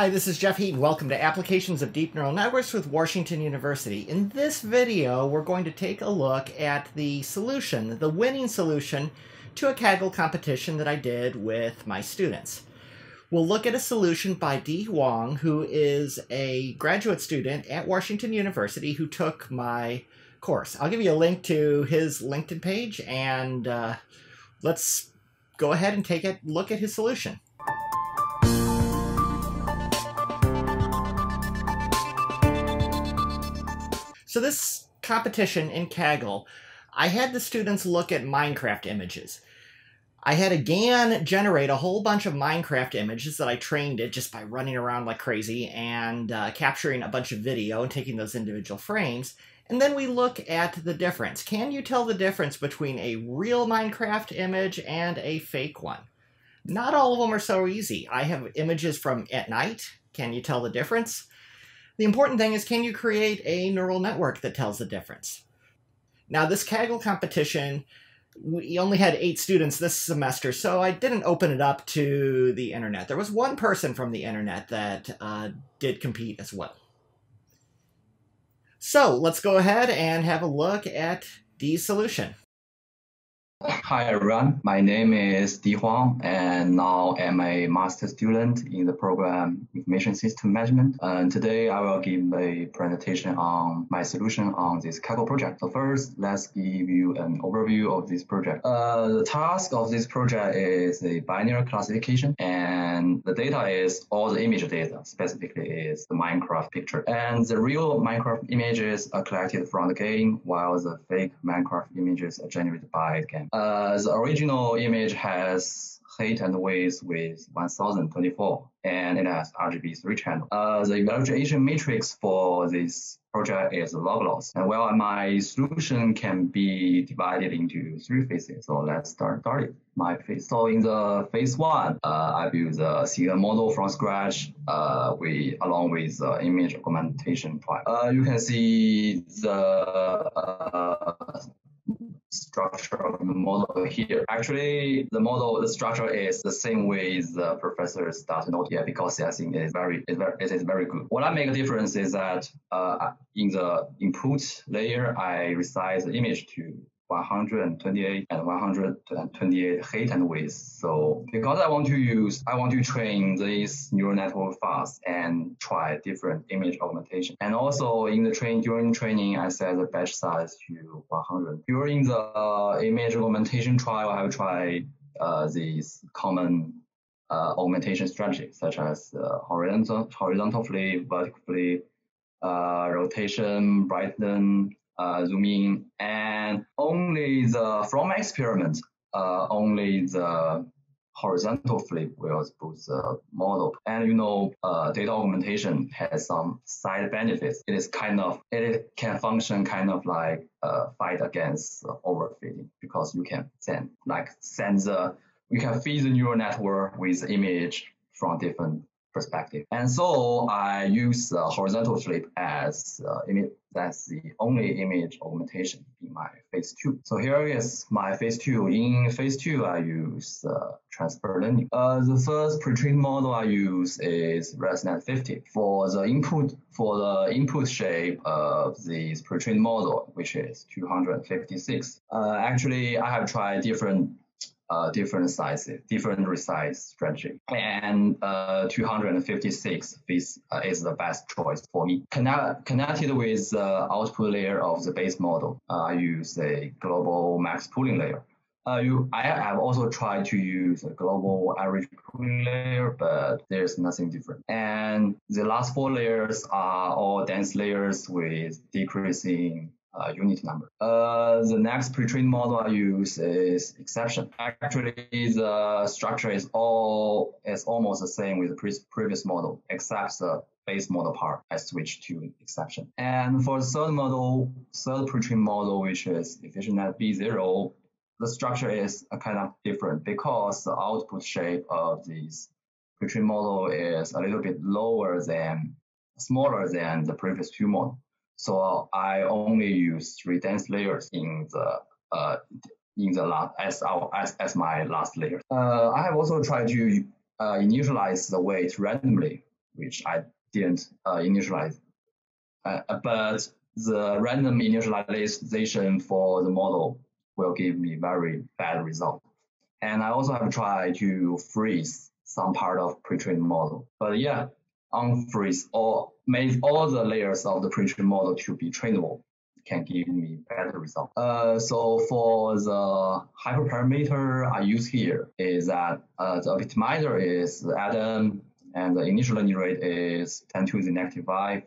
Hi, this is Jeff Heaton. Welcome to Applications of Deep Neural Networks with Washington University. In this video, we're going to take a look at the solution, the winning solution to a Kaggle competition that I did with my students. We'll look at a solution by Di Huang, who is a graduate student at Washington University who took my course. I'll give you a link to his LinkedIn page, and uh, let's go ahead and take a look at his solution. So this competition in Kaggle, I had the students look at Minecraft images. I had a GAN generate a whole bunch of Minecraft images that I trained it just by running around like crazy and uh, capturing a bunch of video and taking those individual frames. And then we look at the difference. Can you tell the difference between a real Minecraft image and a fake one? Not all of them are so easy. I have images from at night. Can you tell the difference? The important thing is can you create a neural network that tells the difference? Now, this Kaggle competition, we only had eight students this semester, so I didn't open it up to the internet. There was one person from the internet that uh, did compete as well. So let's go ahead and have a look at the solution. Hi everyone, my name is Di Huang and now I'm a master student in the program Information System Management. And today I will give a presentation on my solution on this Kaggle project. So first, let's give you an overview of this project. Uh, the task of this project is a binary classification and the data is all the image data, specifically is the Minecraft picture. And the real Minecraft images are collected from the game while the fake Minecraft images are generated by the game. Uh, the original image has and width with 1024 and it has RGB 3 channel. Uh, the evaluation matrix for this project is log loss. And well, my solution can be divided into three phases. So let's start started my phase. So in the phase one, uh, I built the CNN model from scratch uh, we, along with the image augmentation part. Uh, you can see the uh, structure of the model here. Actually, the model, the structure is the same way the professor started note here because I think it is very, it is very, it is very good. What I make a difference is that uh, in the input layer, I resize the image to 128 and 128 height and width. So because I want to use, I want to train this neural network fast and try different image augmentation. And also in the train during training, I set the batch size to 100. During the uh, image augmentation trial, I have tried uh, these common uh, augmentation strategies such as uh, horizontal, horizontal flip, vertical flip, uh, rotation, brighten, uh, zoom in, and only the from experiment, uh, only the horizontal flip will boost the model. And you know, uh, data augmentation has some side benefits. It is kind of, it can function kind of like a fight against overfitting because you can send, like send the, you can feed the neural network with image from different perspective. And so I use horizontal flip as uh, image, that's the only image augmentation in my phase two. So here is my phase two. In phase two, I use uh, transfer learning. Uh, the first pre-trained model I use is ResNet 50 for the input for the input shape of this pre-trained model, which is 256. Uh, actually, I have tried different uh, different sizes, different resize strategy. And uh, 256 is, uh, is the best choice for me. Connect, connected with the output layer of the base model, uh, I use a global max pooling layer. Uh, you, I have also tried to use a global average pooling layer, but there's nothing different. And the last four layers are all dense layers with decreasing uh, unit number. Uh, the next pre-trained model I use is Xception. Actually, the structure is all is almost the same with the pre previous model, except the base model part I switched to Xception. And for the third model, third pre-trained model, which is EfficientNet B0, the structure is a kind of different because the output shape of this pre-trained model is a little bit lower than, smaller than the previous two models. So I only use three dense layers in the uh, in the last as as, as my last layer. Uh, I have also tried to uh, initialize the weight randomly which I didn't uh, initialize. Uh, but the random initialization for the model will give me very bad result. And I also have tried to freeze some part of pre-trained model. But yeah, unfreeze or make all the layers of the pre-trained model to be trainable can give me better result. Uh, so for the hyperparameter I use here is that uh, the optimizer is Adam and the initial learning rate is 10 to the negative 5.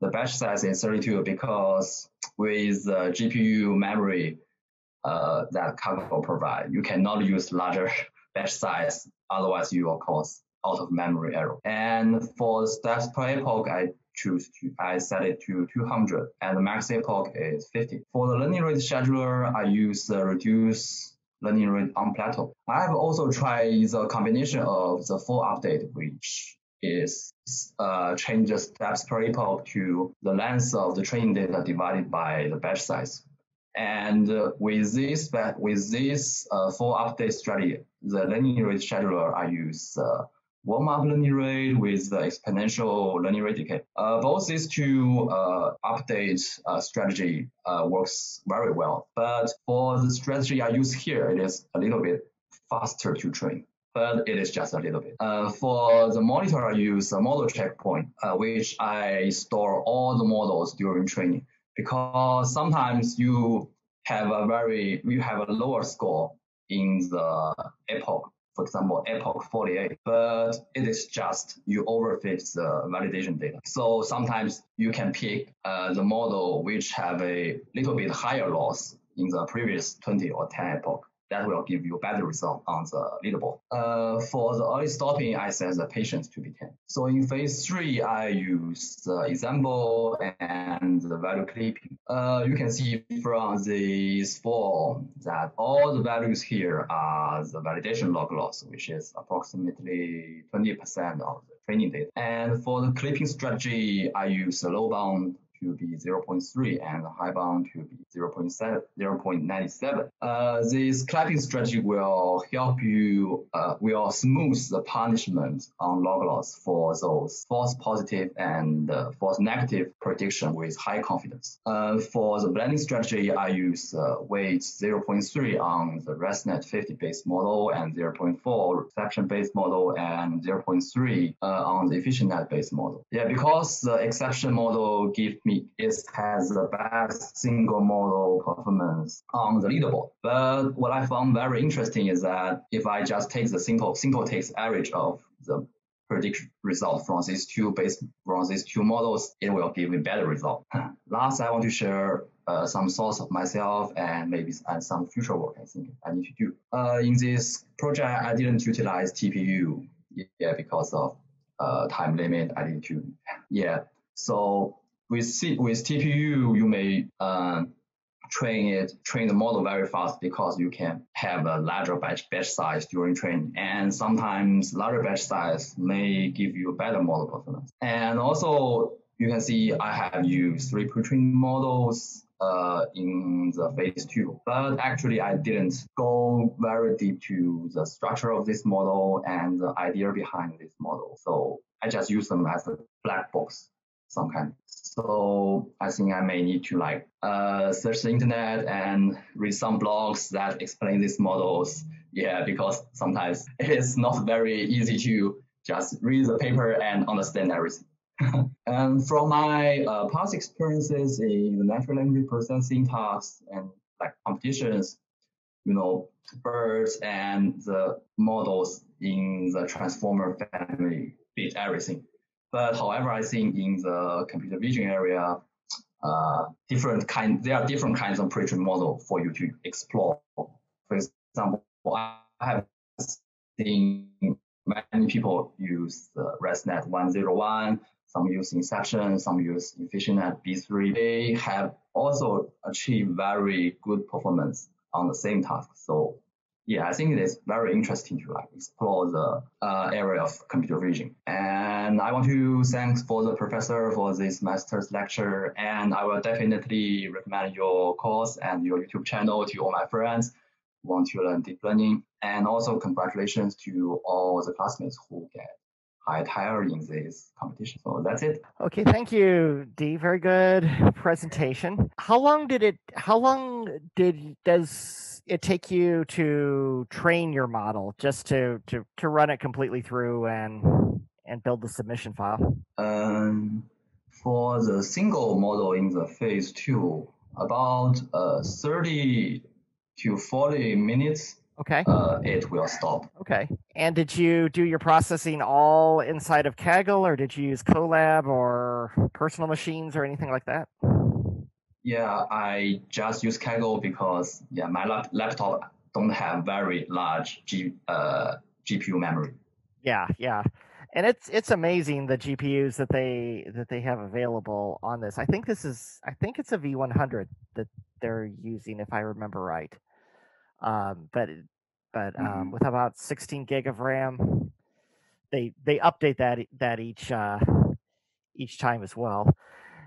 The batch size is 32 because with the GPU memory uh, that Kaggle provide, you cannot use larger batch size, otherwise you will cause out of memory error. And for steps per epoch, I choose to, I set it to 200 and the max epoch is 50. For the learning rate scheduler, I use the reduce learning rate on plateau. I have also tried the combination of the full update, which is uh, change the steps per epoch to the length of the training data divided by the batch size. And uh, with this with this uh, full update strategy, the learning rate scheduler I use uh, warm-up learning rate with the exponential learning rate decay. Uh, both these two uh, update uh, strategy uh, works very well. But for the strategy I use here, it is a little bit faster to train. But it is just a little bit. Uh, for the monitor, I use a model checkpoint, uh, which I store all the models during training because sometimes you have a very you have a lower score in the epoch for example, epoch 48, but it is just you overfit the validation data. So sometimes you can pick uh, the model which have a little bit higher loss in the previous 20 or 10 epoch that will give you a better result on the leaderboard. Uh, for the early stopping, I set the patience to be 10. So in phase three, I use the ensemble and the value clipping. Uh, you can see from this form that all the values here are the validation log loss, which is approximately 20% of the training data. And for the clipping strategy, I use the low bound to be 0.3 and the high bound to be 0.7, 0.97. Uh, this clipping strategy will help you, uh, will smooth the punishment on log loss for those false positive and uh, false negative prediction with high confidence. Uh, for the blending strategy, I use uh, weight 0.3 on the ResNet 50 base model and 0.4 Xception based model and 0.3 uh, on the EfficientNet based model. Yeah, because the Xception model gives it has the best single model performance on the leaderboard. But what I found very interesting is that if I just take the simple single takes average of the predict result from these two base from these two models, it will give me better result. Last, I want to share uh, some thoughts of myself and maybe and some future work I think I need to do. Uh, in this project, I didn't utilize TPU, yeah, because of uh, time limit. I need to, yeah. So with C, with TPU, you may uh, train it, train the model very fast because you can have a larger batch, batch size during training. And sometimes larger batch size may give you better model performance. And also, you can see I have used three pre-trained models uh, in the phase two, but actually I didn't go very deep to the structure of this model and the idea behind this model. So I just use them as a black box some kind. So I think I may need to like uh, search the internet and read some blogs that explain these models. Yeah, because sometimes it is not very easy to just read the paper and understand everything. and from my uh, past experiences in the natural language processing tasks and like competitions, you know, BERT and the models in the transformer family beat everything. But however, I think in the computer vision area, uh, different kind there are different kinds of pre-trained model for you to explore. For example, I have seen many people use ResNet 101, some use Inception, some use EfficientNet B3. They have also achieved very good performance on the same task. So yeah, I think it is very interesting to like explore the uh, area of computer vision. And I want to thank for the professor for this master's lecture. And I will definitely recommend your course and your YouTube channel to all my friends who want to learn deep learning. And also congratulations to all the classmates who get high tier in this competition. So that's it. Okay, thank you, Di. Very good presentation. How long did it? How long did does it take you to train your model, just to to to run it completely through and and build the submission file? Um, for the single model in the phase two, about uh, 30 to 40 minutes Okay. uh, it will stop. Okay. And did you do your processing all inside of Kaggle, or did you use Colab or personal machines or anything like that? Yeah, I just use Kaggle because yeah, my lap- laptop don't have very large G, uh, GPU memory. Yeah, yeah. And it's it's amazing the GPUs that they that they have available on this. I think this is I think it's a V100 that they're using if I remember right. Um, but but um, Mhm. with about 16 gig of RAM, they they update that that each uh, each time as well.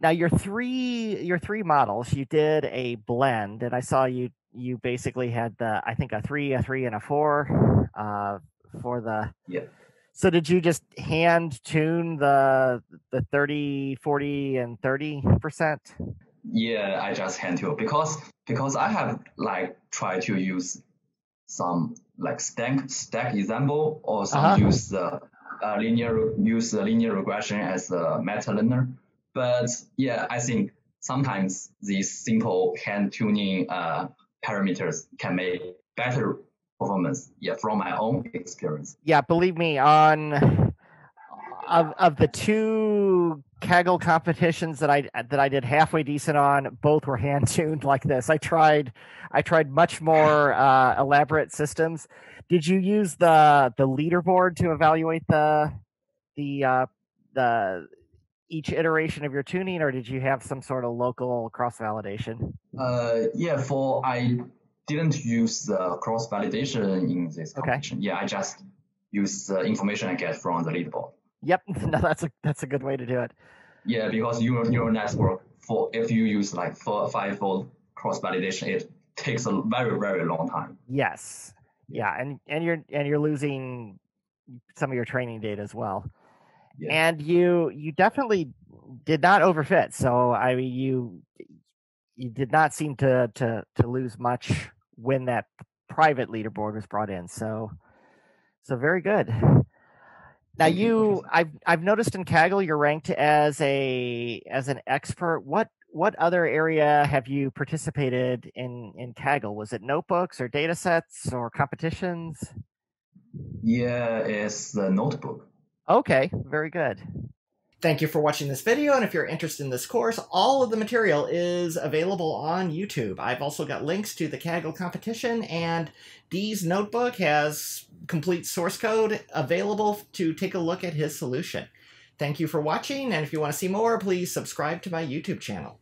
Now your three your three models, you did a blend, and I saw you you basically had the I think a three, a three, and a four uh, for the. Yeah. So did you just hand tune the the 30, 40, and 30 percent? Yeah, I just hand to because because I have like tried to use some like stack stack ensemble or some Uh-huh. use the uh, linear use the linear regression as a meta learner. But yeah, I think sometimes these simple hand tuning uh, parameters can make better performance. Yeah, from my own experience. yeah, believe me, on of of the two Kaggle competitions that I that I did halfway decent on, both were hand tuned like this. I tried I tried much more uh, elaborate systems. Did you use the the leaderboard to evaluate the the uh, the each iteration of your tuning, or did you have some sort of local cross validation? Uh, yeah, for I didn't use the cross validation in this Okay. competition. Yeah, I just use the information I get from the leaderboard. Yep, no, that's a that's a good way to do it. Yeah, because neural neural network for if you use like four five fold cross validation, it takes a very very long time. Yes. Yeah, and and you're and you're losing some of your training data as well. Yeah. And you you definitely did not overfit. So I mean you you did not seem to to to lose much when that private leaderboard was brought in. So so very good. Now you, you I've I've noticed in Kaggle you're ranked as a as an expert. What what other area have you participated in in Kaggle? Was it notebooks or data sets or competitions? Yeah, it's the notebook. Okay, very good. Thank you for watching this video, and if you're interested in this course, all of the material is available on YouTube. I've also got links to the Kaggle competition, and Di's notebook has complete source code available to take a look at his solution. Thank you for watching, and if you want to see more, please subscribe to my YouTube channel.